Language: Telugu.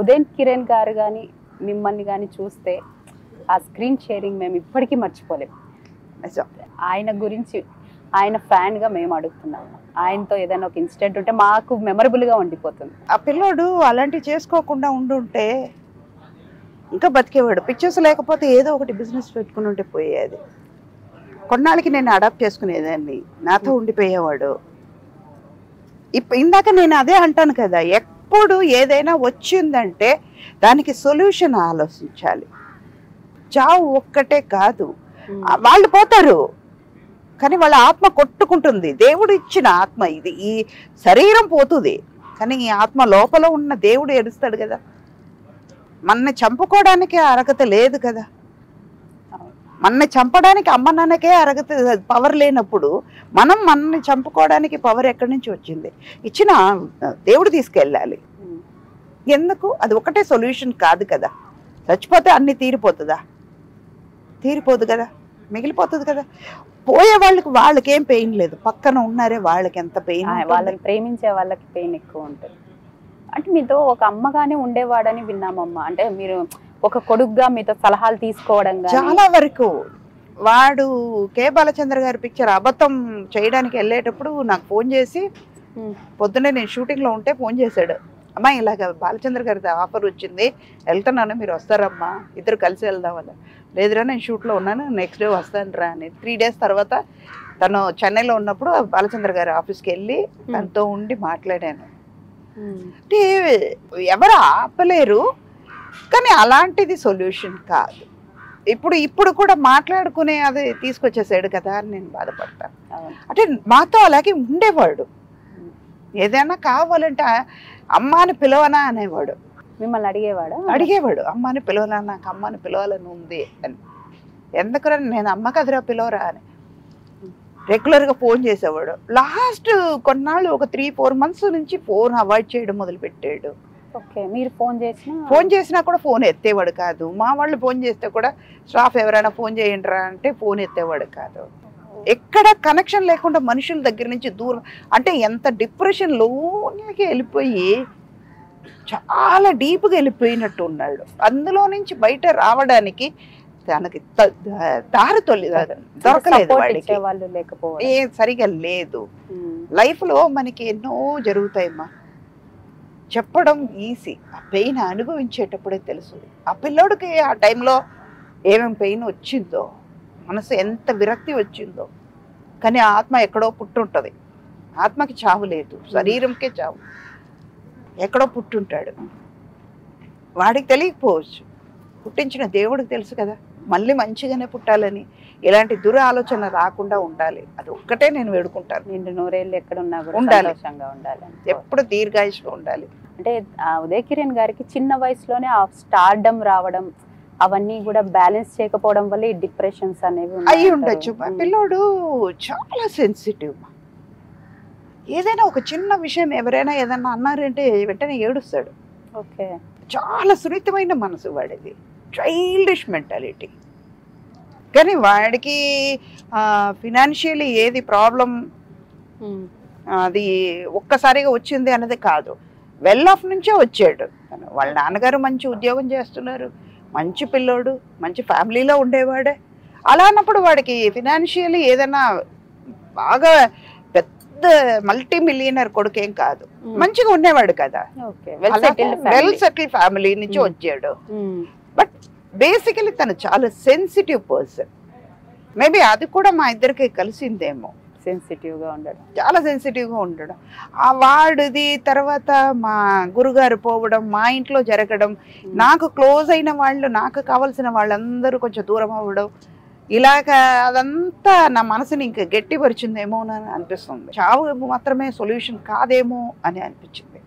ఉదయన్ కిరణ్ గారు కానీ మిమ్మల్ని కానీ చూస్తే ఆ స్క్రీన్ షేరింగ్ మేము ఇప్పటికీ మర్చిపోలేము ఆయన గురించి ఆయన ఫ్యాన్గా మేము అడుగుతున్నాము ఆయనతో ఏదైనా ఒక ఇన్సిడెంట్ ఉంటే మాకు మెమరబుల్గా ఉండిపోతుంది. ఆ పిల్లోడు అలాంటివి చేసుకోకుండా ఉండుంటే ఇంకా బతికేవాడు. పిక్చర్స్ లేకపోతే ఏదో ఒకటి బిజినెస్ పెట్టుకుని ఉంటే పోయేది. కొన్నాళ్ళకి నేను అడాప్ట్ చేసుకునేదాన్ని. నాతో ఉండిపోయేవాడు. ఇప్ ఇందాక నేను అదే అంటాను కదా ఎప్పుడు ఏదైనా వచ్చిందంటే దానికి సొల్యూషన్ ఆలోచించాలి. చావు ఒక్కటే కాదు. వాళ్ళు పోతారు. కానీ వాళ్ళ ఆత్మ కొట్టుకుంటుంది. దేవుడు ఇచ్చిన ఆత్మ ఇది. ఈ శరీరం పోతుంది. కానీ ఈ ఆత్మ లోపల ఉన్న దేవుడు ఏడుస్తాడు కదా. మనని చంపుకోవడానికి అర్హత లేదు కదా. మనని చంపడానికి అమ్మ నాన్నకే అర్హత పవర్ లేనప్పుడు మనం మనని చంపుకోవడానికి పవర్ ఎక్కడి నుంచి వచ్చింది? ఇచ్చిన దేవుడు తీసుకెళ్ళాలి. ఎందుకు? అది ఒకటే సొల్యూషన్ కాదు కదా. చచ్చిపోతే అన్ని తీరిపోతుందా? తీరిపోదు కదా. మిగిలిపోతుంది కదా. పోయే వాళ్ళకి వాళ్ళకి ఏం పెయిన్ లేదు. పక్కన ఉన్నారే వాళ్ళకి ఎంత పెయిన్ వాళ్ళని ప్రేమించే వాళ్ళకి పెయిన్ ఎక్కువ ఉంటుంది. అంటే మీతో ఒక అమ్మగానే ఉండేవాడని విన్నామమ్మా. అంటే మీరు ఒక కొడుకుగా మీతో సలహాలు తీసుకోవడం చాలా వరకు. వాడు కే. బాలచంద్ర గారి పిక్చర్ అబద్ధం చేయడానికి వెళ్ళేటప్పుడు నాకు ఫోన్ చేసి పొద్దున్నే నేను షూటింగ్లో ఉంటే ఫోన్ చేశాడు. అమ్మా ఇలాగ బాలచంద్ర గారి ఆఫర్ వచ్చింది. వెళ్తున్నాను మీరు వస్తారమ్మా. ఇద్దరు కలిసి వెళ్దామని లేదురా నేను షూట్లో ఉన్నాను. నెక్స్ట్ డే వస్తాను రా అని. త్రీ డేస్ తర్వాత తను చెన్నైలో ఉన్నప్పుడు బాలచంద్ర గారి ఆఫీస్కి వెళ్ళి తనతో ఉండి మాట్లాడాను. అంటే ఎవరు ఆపలేరు. కానీ అలాంటిది సొల్యూషన్ కాదు. ఇప్పుడు ఇప్పుడు కూడా మాట్లాడుకునే అది తీసుకొచ్చేసాడు కదా అని నేను బాధపడతాను. అంటే మాతో అలాగే ఉండేవాడు. ఏదైనా కావాలంటే అమ్మాని పిలవనా అనేవాడు. మిమ్మల్ని అడిగేవాడా? అడిగేవాడు అమ్మాని పిలవనా? నాకు అమ్మాని పిలవాలని ఉంది అని. ఎందుకురా? నేను అమ్మ కదరా పిలవరా? అని. రెగ్యులర్గా ఫోన్ చేసేవాడు. లాస్ట్ కొన్నాళ్ళు ఒక త్రీ ఫోర్ మంత్స్ నుంచి ఫోన్ అవాయిడ్ చేయడం మొదలుపెట్టాడు. మీరు ఫోన్ చేసిన ఫోన్ చేసినా కూడా ఫోన్ ఎత్తేవాడు కాదు. మా వాళ్ళు ఫోన్ చేస్తే కూడా స్టాఫ్ ఎవరైనా ఫోన్ చేయండి రా అంటే ఫోన్ ఎత్తేవాడు కాదు. ఎక్కడ కనెక్షన్ లేకుండా మనుషుల దగ్గర నుంచి దూరం అంటే ఎంత డిప్రెషన్ లోనికి వెళ్ళిపోయి చాలా డీప్గా వెళ్ళిపోయినట్టు ఉన్నాడు. అందులో నుంచి బయట రావడానికి తనకి దారి తొలి దొరకలేదు వాడికి. ఏ సరిగా లేదు. లైఫ్లో మనకి ఎన్నో జరుగుతాయమ్మా. చెప్పడం ఈజీ ఆ పెయిన్ అనుభవించేటప్పుడే తెలుస్తుంది ఆ పిల్లోడికి ఆ టైంలో ఏమేమి పెయిన్ వచ్చిందో మనసు ఎంత విరక్తి వచ్చిందో కానీ ఆత్మ ఎక్కడో పుట్టుంటుంది. ఆత్మకి చావు లేదు. శరీరంకే చావు. ఎక్కడో పుట్టుంటాడు. వాడికి తెలియకపోవచ్చు. పుట్టించిన దేవుడికి తెలుసు కదా. మళ్ళీ మంచిగానే పుట్టాలని ఇలాంటి దుర ఆలోచన రాకుండా ఉండాలి. అది ఒక్కటే నేను వేడుకుంటాను. నిండు నూరేళ్ళు ఎక్కడ ఉన్నా కూడా ఉండాలి. ఉండాలి. ఎప్పుడు దీర్ఘాయుషగా ఉండాలి. అంటే ఉదయ్ కిరణ్ గారికి చిన్న వయసులోనే ఆ స్టార్డమ్ రావడం అవన్నీ కూడా బ్యాలెన్స్ చేయకపోవడం వల్ల ఈ డిప్రెషన్స్ అనేవి అయి. ఉండొచ్చు. పిల్లోడు చాలా సెన్సిటివ్. ఏదైనా ఒక చిన్న విషయం ఎవరైనా ఏదైనా అన్నారంటే వెంటనే ఏడుస్తాడు. ఓకే. చాలా సున్నితమైన మనసు వాడిది. చైల్డిష్ మెంటాలిటీ కానీ వాడికి ఫినాన్షియలీ ఏది ప్రాబ్లం అది ఒక్కసారిగా వచ్చింది అన్నది కాదు. వెల్ ఆఫ్ నుంచే వచ్చాడు. వాళ్ళ నాన్నగారు మంచి ఉద్యోగం చేస్తున్నారు. మంచి పిల్లోడు మంచి ఫ్యామిలీలో ఉండేవాడే. అలా అన్నప్పుడు వాడికి ఫినాన్షియలీ ఏదైనా బాగా పెద్ద మల్టీ మిలియనర్ కొడుకేం కాదు. మంచిగా ఉండేవాడు కదా. వెల్ సెటిల్ ఫ్యామిలీ నుంచి Hmm. వచ్చాడు బేసికలీ తను చాలా సెన్సిటివ్ పర్సన్ మేబీ అది కూడా మా ఇద్దరికి కలిసిందేమో. సెన్సిటివ్గా ఉండడం. చాలా సెన్సిటివ్గా ఉండడం. ఆ వాడిది తర్వాత మా గురుగారు పోవడం మా ఇంట్లో జరగడం నాకు క్లోజ్ అయిన వాళ్ళు నాకు కావాల్సిన వాళ్ళందరూ కొంచెం దూరం అవ్వడం ఇలాగ అదంతా నా మనసుని ఇంకా గట్టిపరిచిందేమో అని అనిపిస్తుంది. చావు మాత్రమే సొల్యూషన్ కాదేమో అని అనిపించింది.